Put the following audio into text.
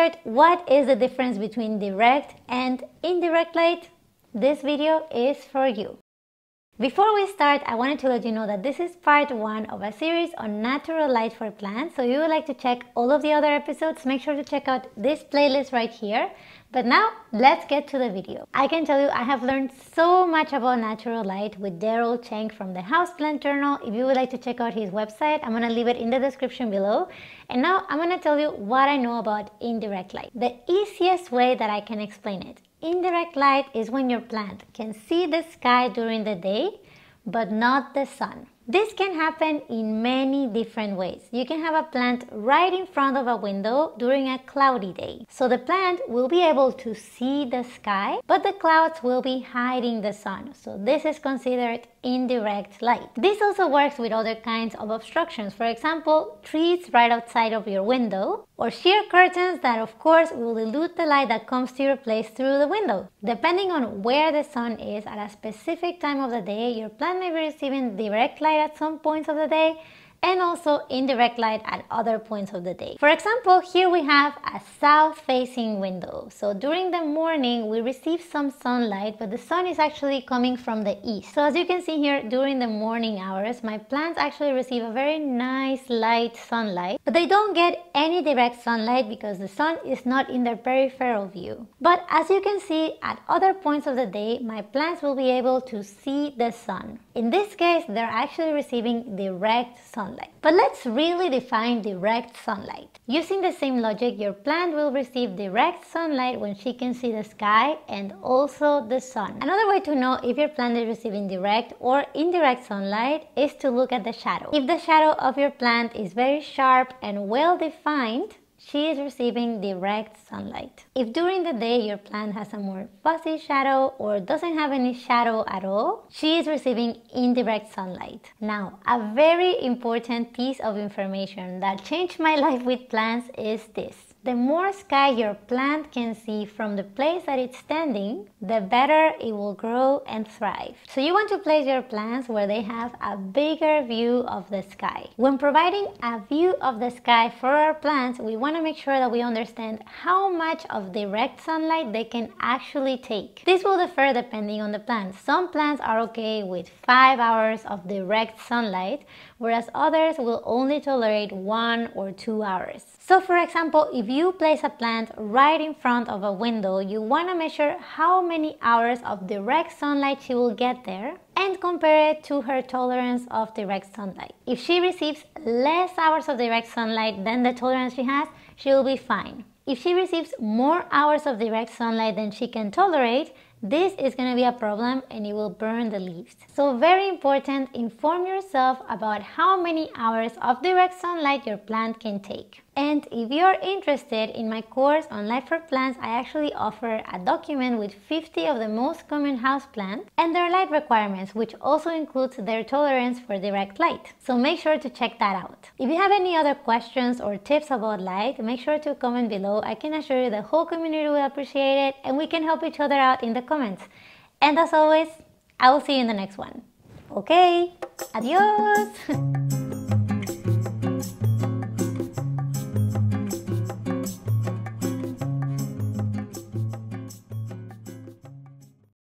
wondered what is the difference between direct and indirect light? This video is for you. Before we start, I wanted to let you know that this is part one of a series on natural light for plants. So if you would like to check all of the other episodes, make sure to check out this playlist right here. But now let's get to the video. I can tell you I have learned so much about natural light with Darryl Cheng from the Houseplant Journal. If you would like to check out his website, I'm gonna leave it in the description below. And now I'm gonna tell you what I know about indirect light. The easiest way that I can explain it Indirect light is when your plant can see the sky during the day but not the sun. This can happen in many different ways. You can have a plant right in front of a window during a cloudy day. So the plant will be able to see the sky, but the clouds will be hiding the sun. So this is considered indirect light. This also works with other kinds of obstructions. For example, trees right outside of your window or sheer curtains that of course will dilute the light that comes to your place through the window. Depending on where the sun is at a specific time of the day, your plant may be receiving direct light at some points of the day and also indirect light at other points of the day. For example, here we have a south-facing window. So during the morning, we receive some sunlight, but the sun is actually coming from the east. So as you can see here, during the morning hours, my plants actually receive a very nice light sunlight, but they don't get any direct sunlight because the sun is not in their peripheral view. But as you can see, at other points of the day, my plants will be able to see the sun. In this case, they're actually receiving direct sunlight sunlight. But let's really define direct sunlight. Using the same logic, your plant will receive direct sunlight when she can see the sky and also the sun. Another way to know if your plant is receiving direct or indirect sunlight is to look at the shadow. If the shadow of your plant is very sharp and well defined, she is receiving direct sunlight. If during the day your plant has a more fuzzy shadow or doesn't have any shadow at all, she is receiving indirect sunlight. Now, a very important piece of information that changed my life with plants is this. The more sky your plant can see from the place that it's standing, the better it will grow and thrive. So you want to place your plants where they have a bigger view of the sky. When providing a view of the sky for our plants, we want to make sure that we understand how much of direct sunlight they can actually take. This will differ depending on the plant. Some plants are okay with 5 hours of direct sunlight, whereas others will only tolerate 1 or 2 hours. So for example, if you place a plant right in front of a window, you want to measure how many hours of direct sunlight she will get there and compare it to her tolerance of direct sunlight. If she receives less hours of direct sunlight than the tolerance she has, she will be fine. If she receives more hours of direct sunlight than she can tolerate, this is going to be a problem and it will burn the leaves. So very important, inform yourself about how many hours of direct sunlight your plant can take. And if you're interested in my course on Light for Plants, I actually offer a document with 50 of the most common house plants and their light requirements, which also includes their tolerance for direct light. So make sure to check that out. If you have any other questions or tips about light, make sure to comment below. I can assure you the whole community will appreciate it and we can help each other out in the comments. And as always, I will see you in the next one. Okay, adios!